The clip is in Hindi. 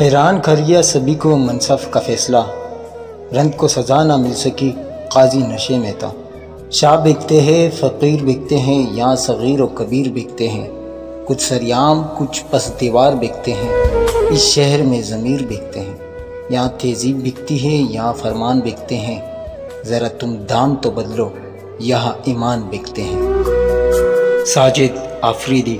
हैरान कर गया सभी को मनसफ का फैसला। रंग को सजा ना मिल सकी काजी नशे में था। शाह बिकते हैं, फ़कीर बिकते हैं, यहाँ सग़ीर व कबीर बिकते हैं। कुछ सरियाम, कुछ पस दीवार बिकते हैं। इस शहर में ज़मीर बिकते हैं। यहाँ तेजीब बिकती है, यहाँ फरमान बिकते हैं। ज़रा तुम दाम तो बदलो, यहाँ ईमान बिकते हैं। साजिद आफरीदी